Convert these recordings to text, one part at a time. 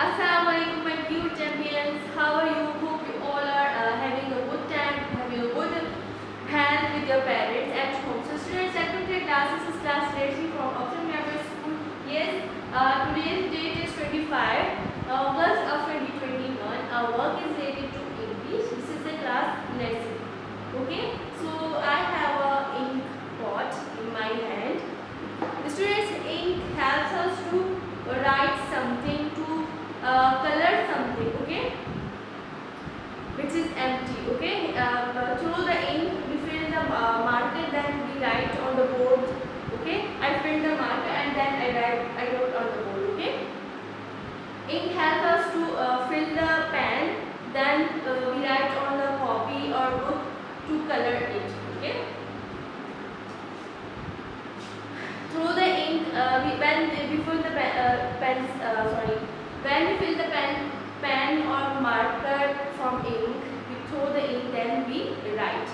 Assalamualaikum my cute champions. How are you? Hope you all are uh, having a good time, having a good health with your parents at home. So students, welcome to class. Is class Rachel from Axiom Grammar School. Yes, uh, today's date is 25 August of 2021. Our work is related to English. This is the class lesson. Okay, so I have a ink pot in my hand. The students, ink helps us to write something to uh, color something okay which is empty okay uh, through the ink we fill the uh, marker then we write on the board okay i fill the marker and then i write i wrote on the board okay ink helps us to uh, fill the pen then uh, we write on the copy or book to color it okay? Through the ink uh, we, when we fill the pen, uh, pens uh, sorry when we fill the pen, pen or marker from ink, we throw the ink, then we write.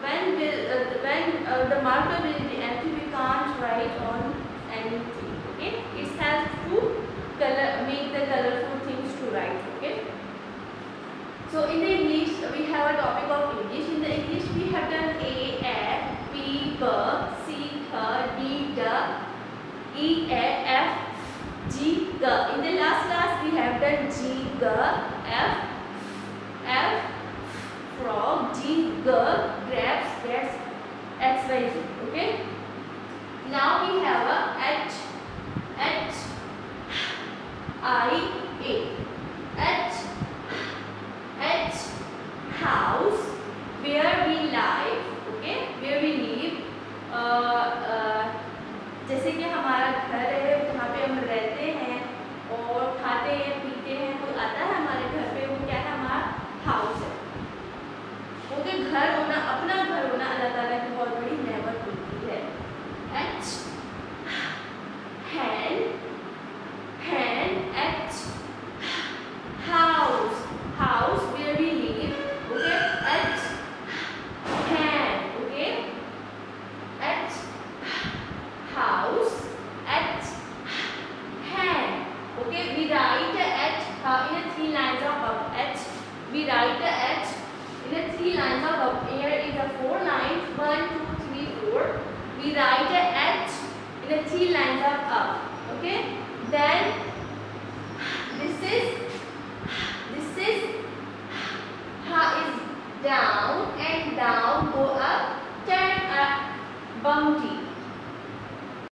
When, will, uh, when uh, the marker will be empty, we can't write on anything. Okay, it helps to color, make the colorful things to write. Okay. So in the English, we have a topic of English. In the English, we have done A, A, B, B, C, H, D, D, E, A, F, G, G. In the last class we have done G, G, F, F, frog, G, G, grapes, gets X, Y, Z. Okay. Now we have a H, H, I, A. H, H, house, where we live. Okay, where we live. Uh, uh, जैसे कि हमारा at hen at house house where we live okay? At okay? At house at okay? We write at uh, in a three lines of uh, at we write at up okay? Then